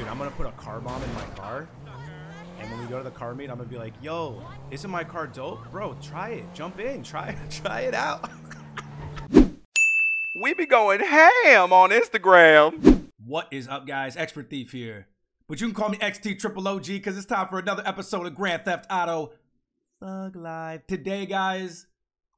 Dude, I'm gonna put a car bomb in my car. And when we go to the car meet, I'm gonna be like, yo, isn't my car dope? Bro, try it. Jump in. Try try it out. We be going ham on Instagram. What is up, guys? XpertThief here. But you can call me XT Triple OG because it's time for another episode of Grand Theft Auto Thug Life. Today, guys,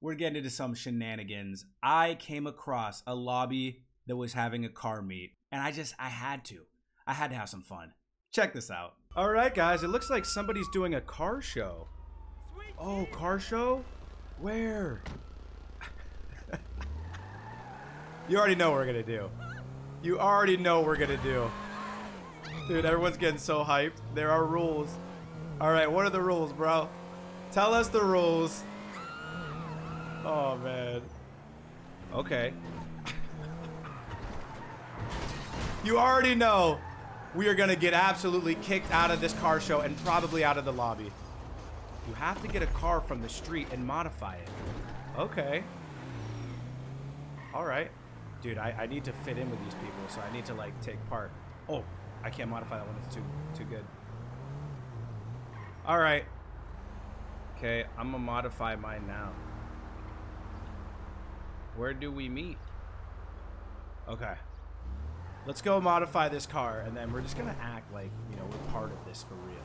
we're getting into some shenanigans. I came across a lobby that was having a car meet, and I just, I had to. I had to have some fun. Check this out. All right, guys, it looks like somebody's doing a car show. Oh, car show? Where? you already know what we're gonna do. You already know what we're gonna do. Dude, everyone's getting so hyped. There are rules. Alright, what are the rules, bro? Tell us the rules. Oh, man. Okay. you already know we are gonna get absolutely kicked out of this car show and probably out of the lobby. You have to get a car from the street and modify it. Okay. Alright. Dude, I, I need to fit in with these people, so I need to, like, take part. Oh, I can't modify that one. It's too, too good. Alright. Okay, I'm gonna modify mine now. Where do we meet? Okay. Let's go modify this car, and then we're just gonna act like, you know, we're part of this for real.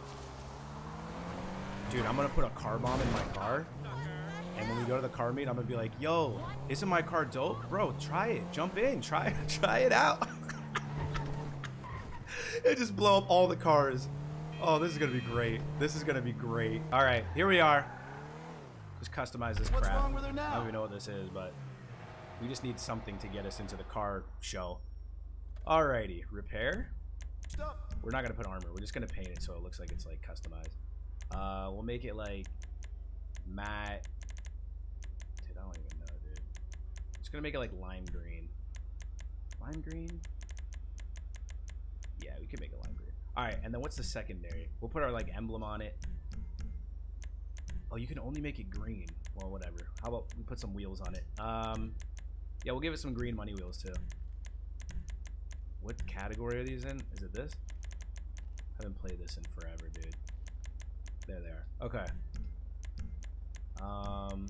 Dude, I'm gonna put a car bomb in my car. And when we go to the car meet, I'm gonna be like, yo, isn't my car dope? Bro, try it. Jump in. Try try it out. it just blow up all the cars. Oh, this is gonna be great. This is gonna be great. All right, here we are. Just customize this What's crap. wrong with her now? I don't even know what this is, but we just need something to get us into the car show. Alrighty, repair. We're not gonna put armor. We're just gonna paint it so it looks like it's like customized. Uh, we'll make it like matte. Dude, I don't even know, dude. Just gonna make it like lime green. Lime green. Yeah, we can make it lime green. All right, and then what's the secondary? We'll put our like emblem on it. Oh, you can only make it green. Well, whatever. How about we put some wheels on it? Um, yeah, we'll give it some green money wheels too. What category are these in? Is it this? I haven't played this in forever, dude. There they are. Okay. Um,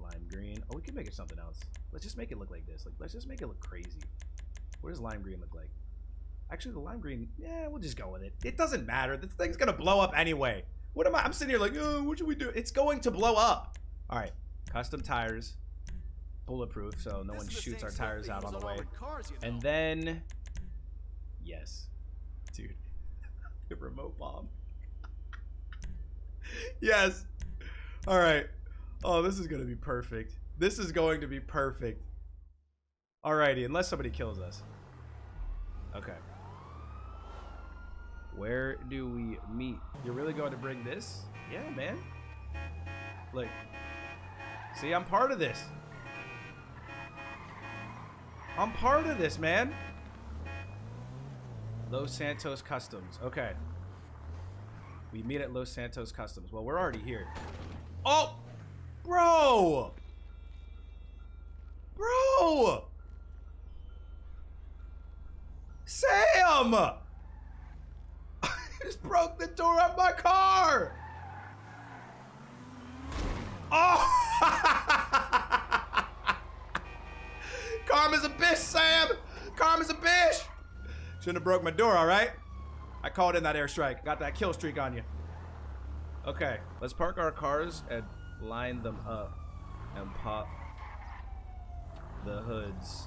lime green. Oh, we could make it something else. Let's just make it look like this. Like, let's just make it look crazy. What does lime green look like? Actually, the lime green. Yeah, we'll just go with it. It doesn't matter. This thing's gonna blow up anyway. What am I? I'm sitting here like, oh, what should we do? It's going to blow up. All right. Custom tires. Bulletproof, so no This one shoots our tires out on the way. Cars, you know. And then, yes, dude, the remote bomb. yes. All right. Oh, this is gonna be perfect. This is going to be perfect. Alrighty, unless somebody kills us. Okay. Where do we meet? You're really going to bring this? Yeah, man. Look. See, I'm part of this. I'm part of this, man. Los Santos Customs. Okay. We meet at Los Santos Customs. Well, we're already here. Oh! Bro! Bro! Sam! I just broke the door of my car! Oh! Shouldn't have broke my door, alright? I called in that airstrike. Got that kill streak on you. Okay, let's park our cars and line them up and pop the hoods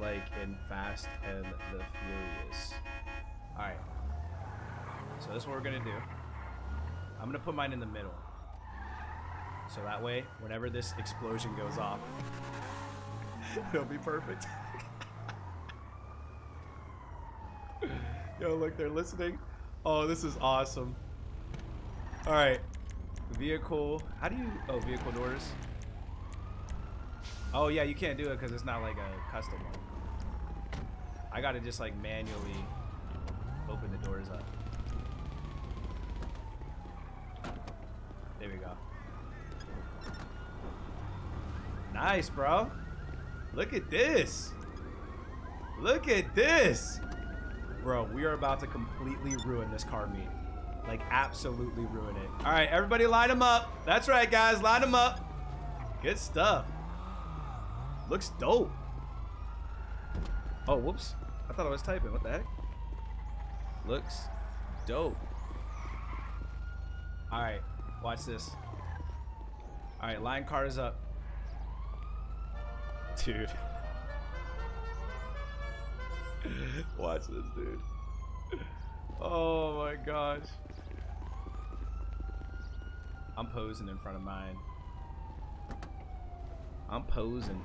like in Fast and the Furious. Alright. So this is what we're gonna do. I'm gonna put mine in the middle. So that way, whenever this explosion goes off, it'll be perfect. Yo, look, they're listening. Oh, this is awesome. All right. Vehicle. How do you. Oh, vehicle doors. Oh, yeah, you can't do it because it's not like a custom one. I got to just like manually open the doors up. There we go. Nice, bro. Look at this. Look at this. Bro, we are about to completely ruin this car meet. Like, absolutely ruin it. All right, everybody line them up. That's right, guys. Line them up. Good stuff. Looks dope. Oh, whoops. I thought I was typing. What the heck? Looks dope. All right, watch this. All right, line cars up. Dude. Watch this, dude. Oh my gosh. I'm posing in front of mine. I'm posing.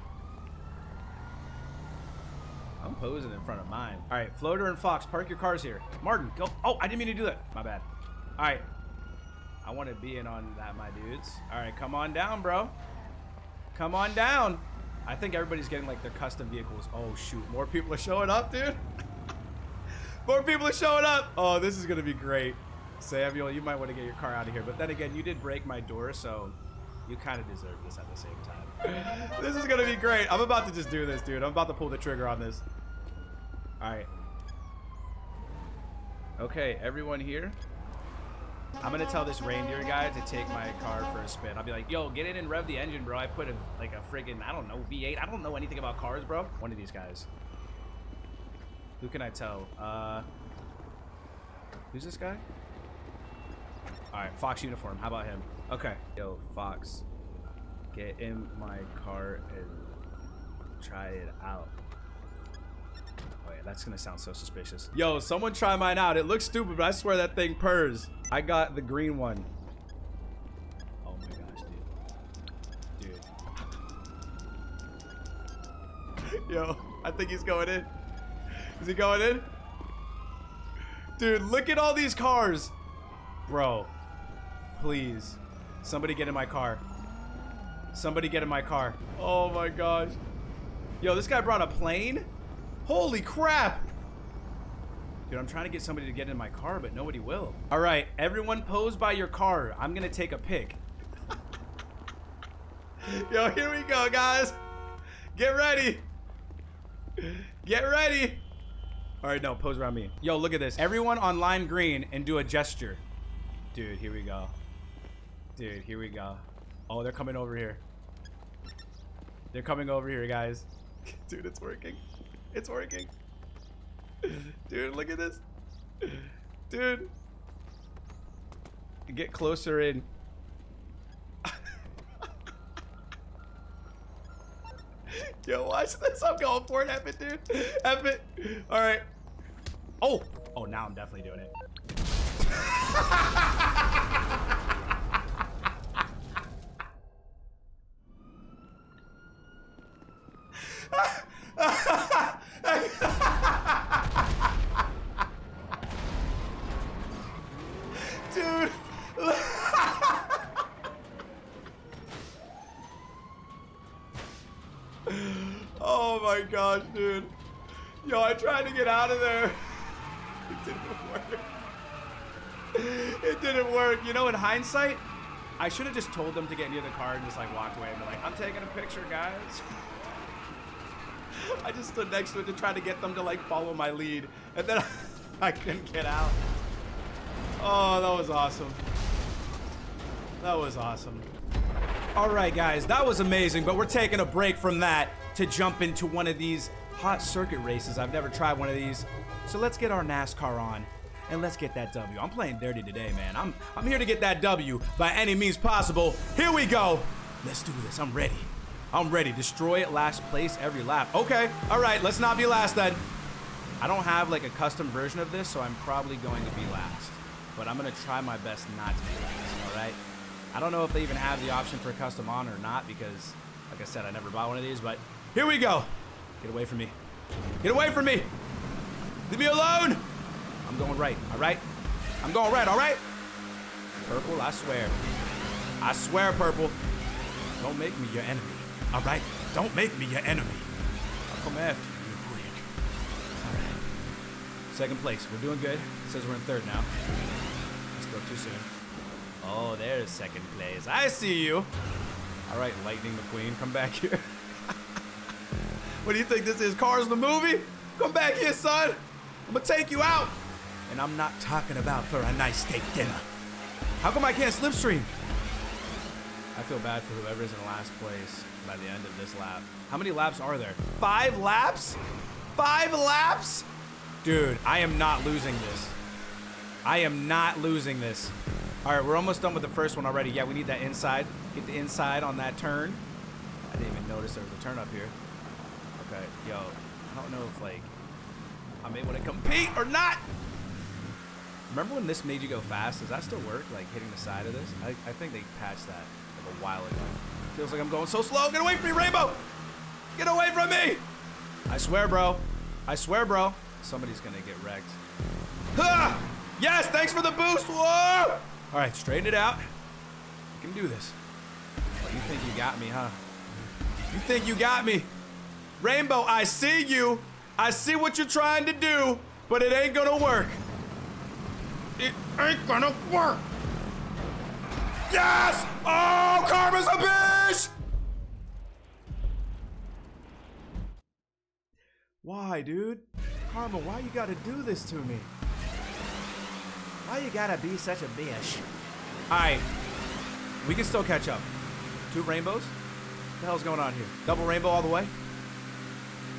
I'm posing in front of mine. All right, Floater and Fox, park your cars here. Martin, go. Oh, I didn't mean to do that. My bad. All right. I want to be in on that, my dudes. All right, come on down, bro. Come on down. I think everybody's getting like their custom vehicles. Oh shoot, more people are showing up, dude. more people are showing up. Oh, this is gonna be great. Samuel, you might want to get your car out of here. But then again, you did break my door, so you kind of deserve this at the same time. this is gonna be great. I'm about to just do this, dude. I'm about to pull the trigger on this. All right. Okay, everyone here. I'm gonna tell this reindeer guy to take my car for a spin. I'll be like, yo, get in and rev the engine, bro. I put a, like a friggin', I don't know, V8. I don't know anything about cars, bro. One of these guys. Who can I tell? Uh, who's this guy? All right, Fox uniform. How about him? Okay. Yo, Fox, get in my car and try it out. Wait, that's gonna sound so suspicious. Yo, someone try mine out. It looks stupid, but I swear that thing purrs. I got the green one. Oh my gosh, dude. Dude. Yo, I think he's going in. Is he going in? Dude, look at all these cars. Bro, please. Somebody get in my car. Somebody get in my car. Oh my gosh. Yo, this guy brought a plane? Holy crap! Dude, I'm trying to get somebody to get in my car, but nobody will. All right, everyone pose by your car. I'm gonna take a pic. Yo, here we go, guys. Get ready. Get ready. All right, no, pose around me. Yo, look at this. Everyone on lime green and do a gesture. Dude, here we go. Dude, here we go. Oh, they're coming over here. They're coming over here, guys. Dude, it's working. It's working. Dude, look at this. Dude. Get closer in. Yo, watch this. I'm going for it. F dude. F. All right. Oh. Oh, now I'm definitely doing it. Dude. oh my gosh, dude. Yo, I tried to get out of there. It didn't work. It didn't work. You know, in hindsight, I should have just told them to get near the car and just like walked away and be like, I'm taking a picture, guys. I just stood next to it to try to get them to like follow my lead. And then I couldn't get out. Oh, that was awesome. That was awesome. All right, guys, that was amazing, but we're taking a break from that to jump into one of these hot circuit races. I've never tried one of these. So let's get our NASCAR on and let's get that W. I'm playing dirty today, man. I'm I'm here to get that W by any means possible. Here we go. Let's do this. I'm ready. I'm ready. Destroy it last place every lap. Okay. All right, let's not be last then. I don't have like a custom version of this, so I'm probably going to be last. But I'm going to try my best not to be last? I don't know if they even have the option for a custom on or not because, like I said, I never bought one of these, but here we go. Get away from me. Get away from me. Leave me alone. I'm going right, all right? I'm going right, all right? Purple, I swear. I swear, Purple. Don't make me your enemy, all right? Don't make me your enemy. I'll come after you real quick. All right. Second place. We're doing good. It says we're in third now. I spoke too soon. Oh, there's second place. I see you. All right, Lightning McQueen, come back here. what do you think this is? Cars the movie? Come back here, son. I'm gonna take you out. And I'm not talking about for a nice steak dinner. How come I can't slipstream? I feel bad for whoever's in last place by the end of this lap. How many laps are there? Five laps? Five laps? Dude, I am not losing this. I am not losing this. All right, we're almost done with the first one already. Yeah, we need that inside. Get the inside on that turn. I didn't even notice there was a turn up here. Okay, yo, I don't know if like I'm able to compete or not. Remember when this made you go fast? Does that still work? Like hitting the side of this? I, I think they patched that like a while ago. Feels like I'm going so slow. Get away from me, Rainbow! Get away from me! I swear, bro. I swear, bro. Somebody's gonna get wrecked. Yes, thanks for the boost. Whoa! All right, straighten it out. You can do this. You think you got me, huh? You think you got me? Rainbow, I see you. I see what you're trying to do, but it ain't gonna work. It ain't gonna work. Yes! Oh, Karma's a bitch! Why, dude? Karma, why you gotta do this to me? Why you gotta be such a bitch? Alright. We can still catch up. Two rainbows? What the hell's going on here? Double rainbow all the way?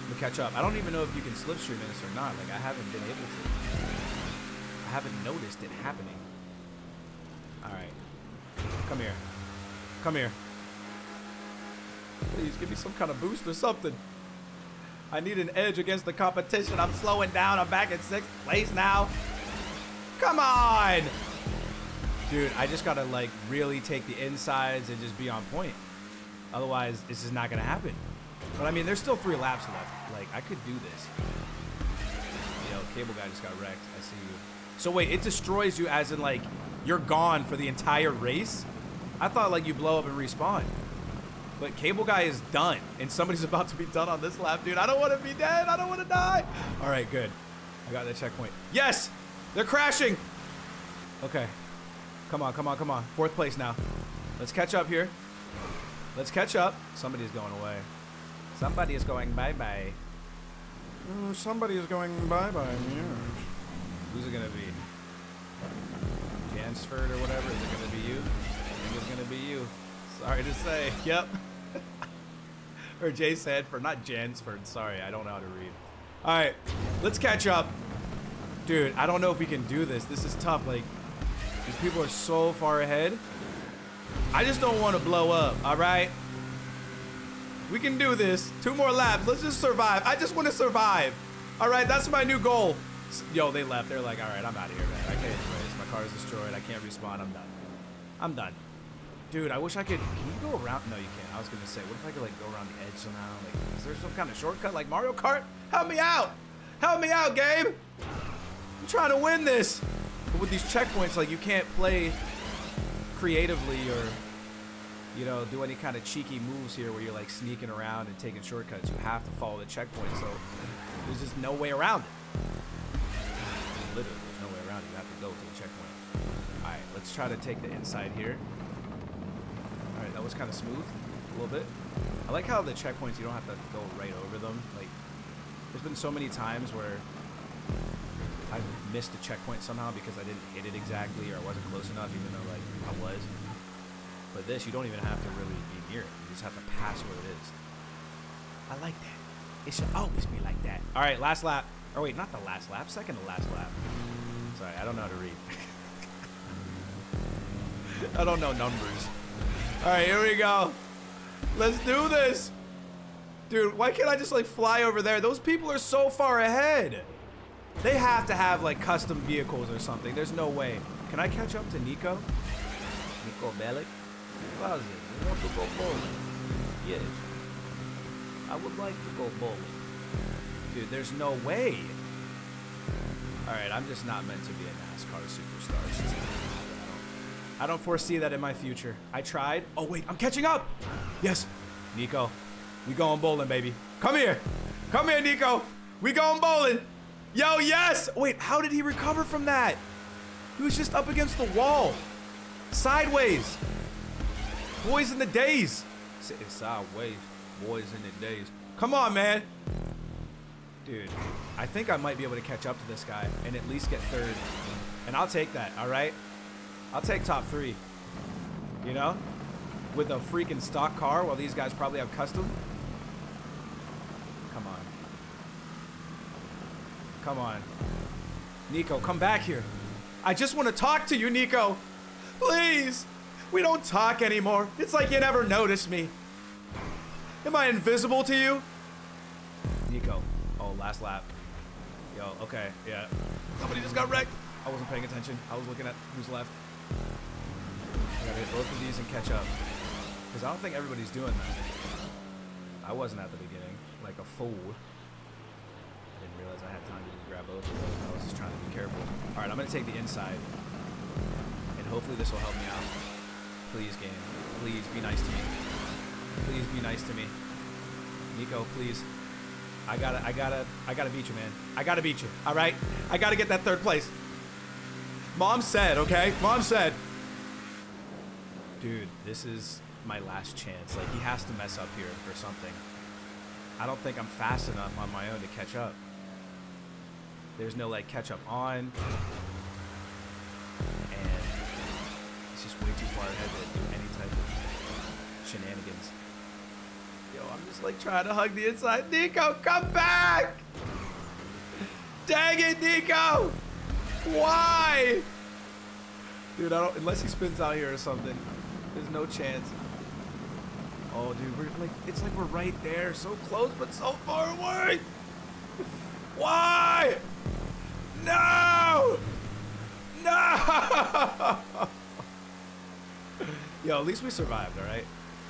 We'll catch up. I don't even know if you can slipstream this or not. Like, I haven't been able to. I haven't noticed it happening. Alright. Come here. Come here. Please give me some kind of boost or something. I need an edge against the competition. I'm slowing down. I'm back in sixth place now. Come on! Dude, I just gotta like really take the insides and just be on point. Otherwise, this is not gonna happen. But I mean, there's still three laps left. Like, I could do this. Yo, cable guy just got wrecked. I see you. So wait, it destroys you as in like, you're gone for the entire race? I thought like you blow up and respawn. But cable guy is done, and somebody's about to be done on this lap, dude. I don't want to be dead. I don't want to die. All right, good. I got the checkpoint. Yes, they're crashing. Okay, come on, come on, come on. Fourth place now. Let's catch up here. Let's catch up. Somebody's going away. Somebody is going bye-bye. Oh, somebody is going bye-bye. Yeah. Who's it gonna be? Jansford or whatever? Is it gonna be you? I think it's gonna be you. Sorry to say. Yep. or Jay Sanford, not Jansford. Sorry, I don't know how to read. All right, let's catch up. Dude, I don't know if we can do this. This is tough. Like, these people are so far ahead. I just don't want to blow up, all right? We can do this. Two more laps. Let's just survive. I just want to survive. All right, that's my new goal. Yo, they left. They're like, all right, I'm out of here, man. I can't race. My car is destroyed. I can't respawn. I'm done. I'm done. Dude, I wish I could. Can you go around? No, you can't. I was gonna say, what if I could like go around the edge somehow? Like, is there some kind of shortcut like Mario Kart? Help me out! Help me out, game! I'm trying to win this. But with these checkpoints, like you can't play creatively or you know do any kind of cheeky moves here where you're like sneaking around and taking shortcuts. You have to follow the checkpoint, so there's just no way around it. Literally, there's no way around it. You have to go to the checkpoint. All right, let's try to take the inside here. All right, that was kind of smooth, a little bit. I like how the checkpoints, you don't have to go right over them. Like, there's been so many times where I missed a checkpoint somehow because I didn't hit it exactly or I wasn't close enough, even though, like, I was. But this, you don't even have to really be near it. You just have to pass where it is. I like that. It should always be like that. All right, last lap. Or wait, not the last lap, second to last lap. Sorry, I don't know how to read. I don't know numbers. All right, here we go. Let's do this. Dude, why can't I just like fly over there? Those people are so far ahead. They have to have like custom vehicles or something. There's no way. Can I catch up to Nico? Niko Bellic? It? You want to go bowling? Yes. I would like to go bowling. Dude, there's no way. Alright, I'm just not meant to be a NASCAR superstar. It's just- I don't- I don't foresee that in my future. I tried. Oh, wait, I'm catching up. Yes. Nico, we going bowling, baby. Come here. Come here, Nico. We going bowling. Yo, yes. Wait, how did he recover from that? He was just up against the wall. Sideways. Boys in the days. Sitting sideways. Boys in the days. Come on, man. Dude, I think I might be able to catch up to this guy and at least get third. And I'll take that, all right? I'll take top three. You know? With a freaking stock car while these guys probably have custom. Come on. Come on. Nico, come back here. I just want to talk to you, Nico. Please. We don't talk anymore. It's like you never noticed me. Am I invisible to you? Nico. Oh, last lap. Yo, okay, yeah. Somebody just got wrecked. I wasn't paying attention. I was looking at who's left. I gotta hit both of these and catch up. Because I don't think everybody's doing that. I wasn't at the beginning, like a fool. Didn't realize I had time to grab both of them. I was just trying to be careful. Alright, I'm gonna take the inside. And hopefully this will help me out. Please, game. Please be nice to me. Please be nice to me. Nico, please. I gotta, I gotta, I gotta beat you, man. I gotta beat you, all right? I gotta get that third place. Mom said, okay? Mom said. Dude, this is my last chance. Like, he has to mess up here or something. I don't think I'm fast enough on my own to catch up. There's no, like, catch up on. And it's just way too far ahead to do any type of shenanigans. Yo, I'm just like trying to hug the inside. Nico, come back! Dang it, Nico! Why? Dude, I don't, unless he spins out here or something, there's no chance. Oh, dude, we're like, it's like we're right there. So close, but so far away. Why? No! No! Yo, at least we survived, all right?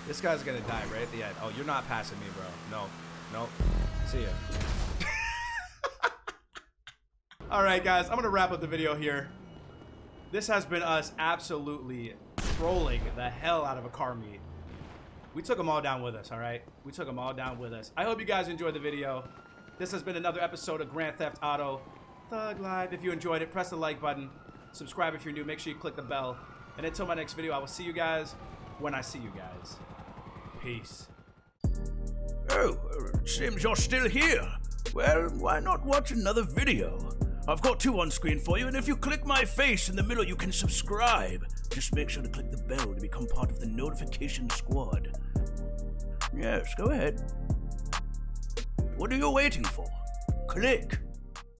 This guy's gonna die right at the end. Oh, you're not passing me, bro. No. Nope. See ya. all right, guys, I'm gonna wrap up the video here. This has been us absolutely trolling the hell out of a car meet. We took them all down with us, all right? We took them all down with us. I hope you guys enjoyed the video. This has been another episode of Grand Theft Auto Thug Life. If you enjoyed it, press the like button. Subscribe if you're new. Make sure you click the bell. And until my next video, I will see you guys when I see you guys. Peace. Oh, seems you're still here. Well, why not watch another video? I've got two on screen for you, and if you click my face in the middle, you can subscribe. Just make sure to click the bell to become part of the notification squad. Yes, go ahead. What are you waiting for? Click.